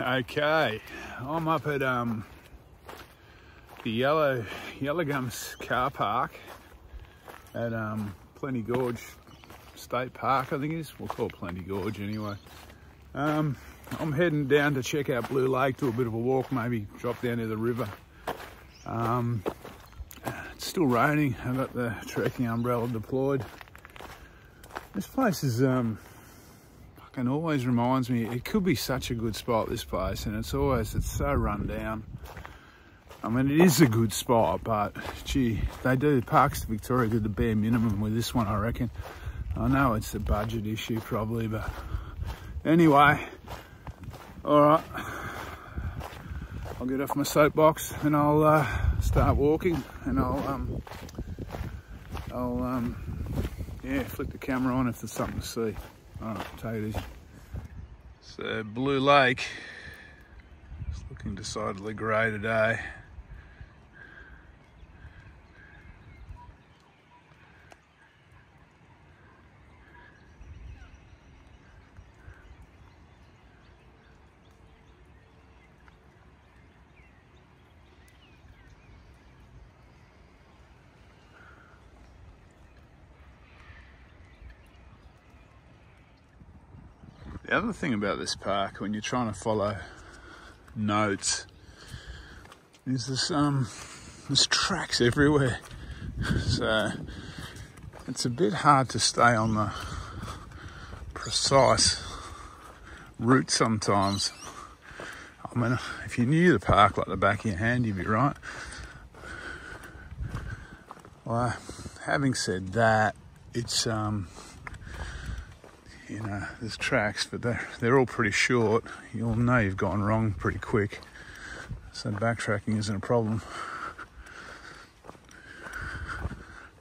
Okay, I'm up at um, the Yellow Yellow Gums car park at um, Plenty Gorge State Park, I think it is. We'll call it Plenty Gorge anyway. Um, I'm heading down to check out Blue Lake, do a bit of a walk, maybe drop down to the river. Um, it's still raining. I've got the trekking umbrella deployed. This place is um, fucking always reminds me. It could be such a good spot. This place, and it's always it's so run down. I mean, it is a good spot, but gee, they do. Parks Victoria did the bare minimum with this one, I reckon. I know it's a budget issue probably, but anyway, all right. I'll get off my soapbox and I'll uh, start walking, and I'll um, I'll um, yeah, flick the camera on if there's something to see. Oh, Take it. So Blue Lake, it's looking decidedly grey today. The other thing about this park, when you're trying to follow notes, is this um, there's tracks everywhere. So it's a bit hard to stay on the precise route sometimes. I mean, if you knew the park like the back of your hand, you'd be right. Well, having said that, it's um, you know, there's tracks, but they're, they're all pretty short. You'll know you've gone wrong pretty quick. So backtracking isn't a problem.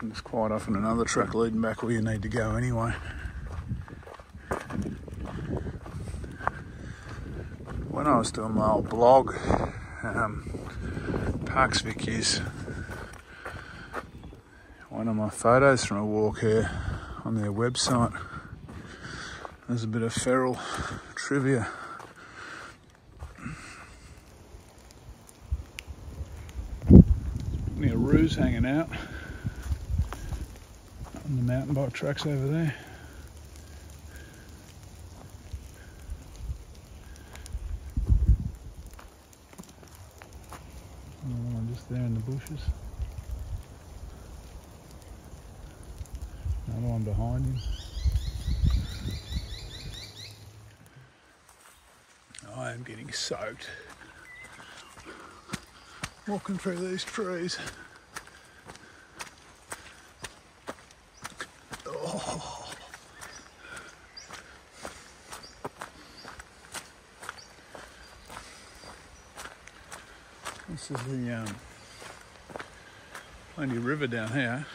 And there's quite often another track leading back where you need to go anyway. When I was doing my old blog, um, Parks Vic is one of my photos from a walk here on their website. There's a bit of feral trivia. Of roos hanging out on the mountain bike tracks over there. Another one just there in the bushes. Another one behind him. I am getting soaked walking through these trees. Oh. This is the um, Plenty River down here.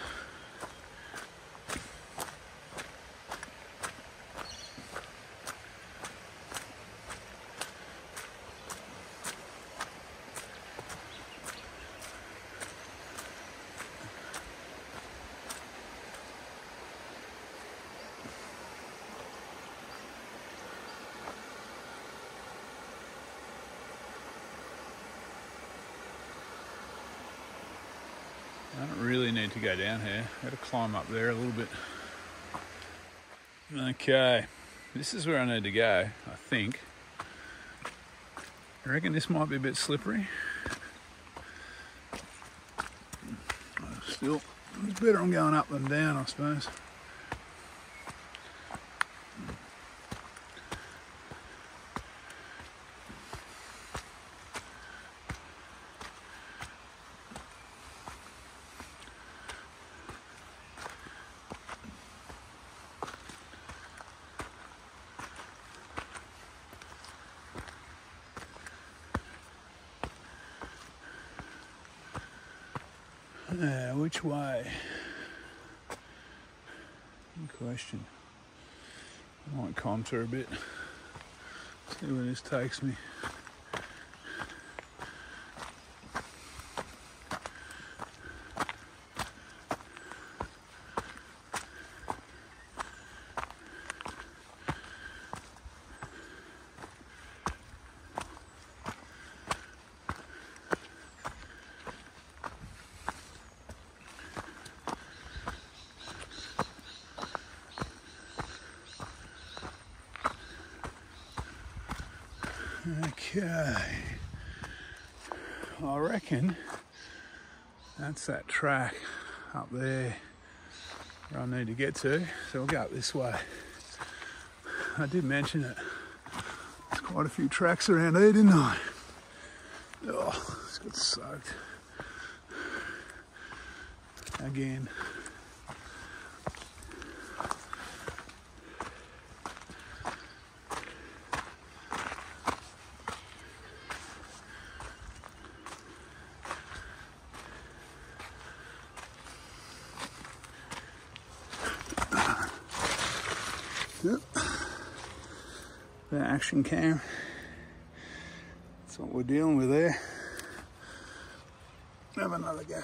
I don't really need to go down here. Got to climb up there a little bit. Okay, this is where I need to go, I think. I reckon this might be a bit slippery. Still, it's better on going up than down, I suppose. Uh, which way? Good question. I might contour a bit. See where this takes me. Okay. I reckon that's that track up there where I need to get to. So I'll go up this way. I did mention it. There's quite a few tracks around here, didn't I? Oh, it's got soaked. Again. The action cam. That's what we're dealing with there. Have another go.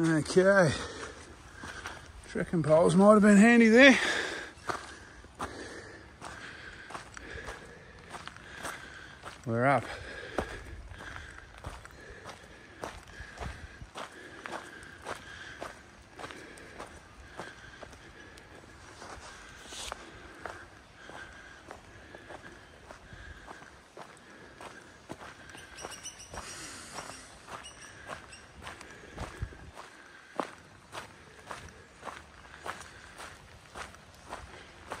Okay. Trekking poles might have been handy there. We're up.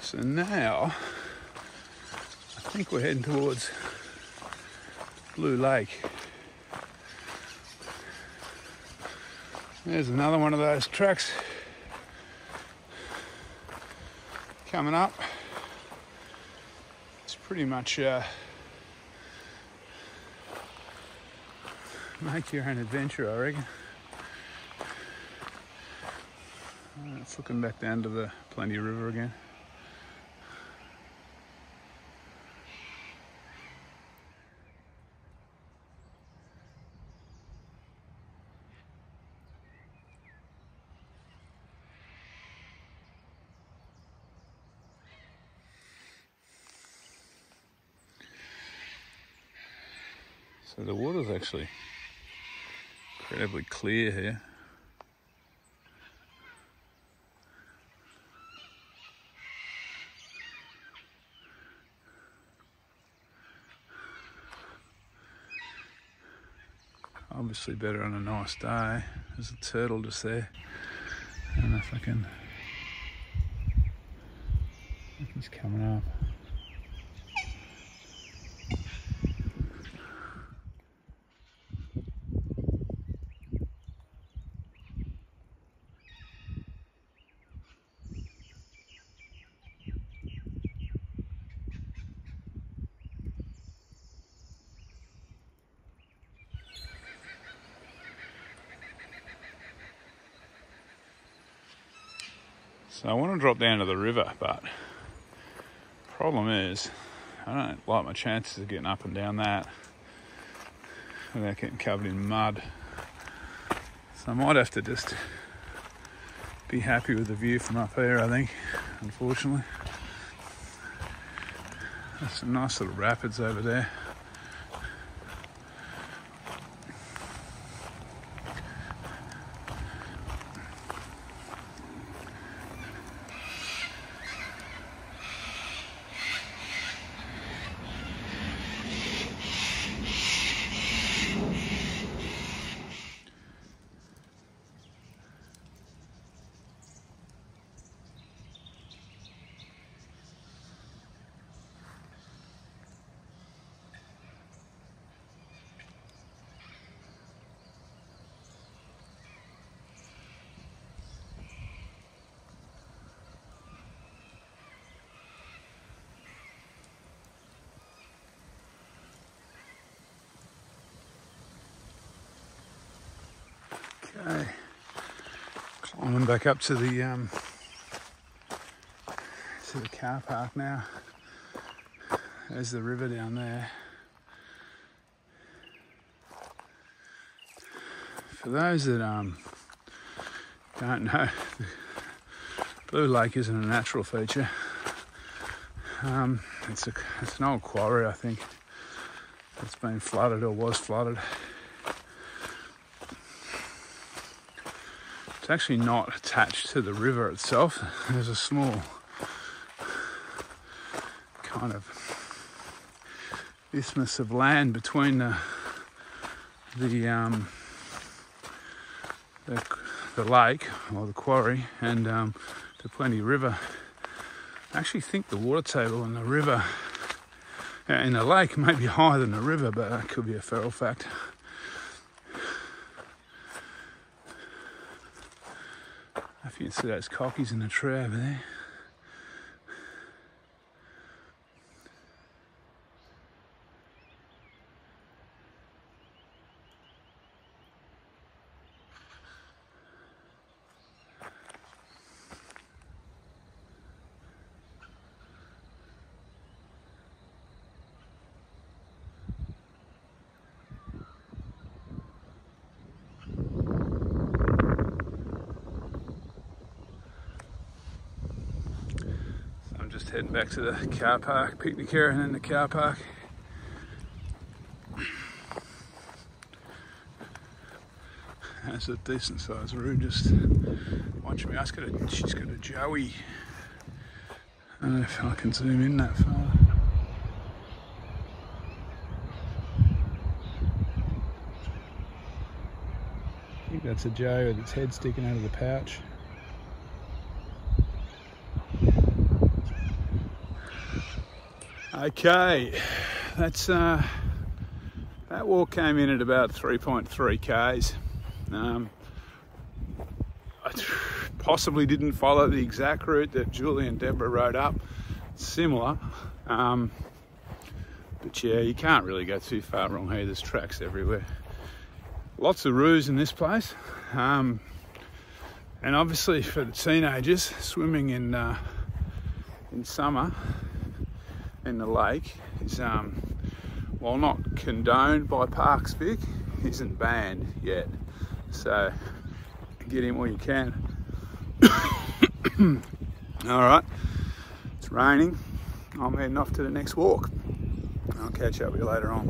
So now, I think we're heading towards Blue Lake. There's another one of those tracks coming up. It's pretty much uh, make your own adventure, I reckon. It's looking back down to the Plenty River again. So the water's actually incredibly clear here. Obviously better on a nice day. There's a turtle just there. I don't know if I can. He's coming up. So I want to drop down to the river, but problem is I don't like my chances of getting up and down that without getting covered in mud. So I might have to just be happy with the view from up here, I think, unfortunately. There's some nice little rapids over there. Okay, climbing back up to the um, to the car park now. There's the river down there. For those that um, don't know, Blue Lake isn't a natural feature. Um, it's a it's an old quarry, I think. It's been flooded or was flooded It's actually not attached to the river itself. There's a small kind of isthmus of land between the the um, the, the lake or the quarry and um, the Plenty River. I actually think the water table in the river uh, in the lake may be higher than the river, but that could be a feral fact. If you can see those cockies in the tree over there. Just heading back to the car park, picnic area and then the car park. That's a decent sized room, just watch me. Ask her, she's got a Joey. I don't know if I can zoom in that far. I think that's a Joey with its head sticking out of the pouch. Okay, that's uh, that walk came in at about 3.3 k's. Um, I possibly didn't follow the exact route that Julie and Debra rode up. Similar, um, but yeah, you can't really go too far wrong here. There's tracks everywhere. Lots of roos in this place, um, and obviously for the teenagers, swimming in uh, in summer in the lake is, um, while not condoned by Parks Vic, isn't banned yet. So get in where you can. All right, it's raining. I'm heading off to the next walk. I'll catch up with you later on.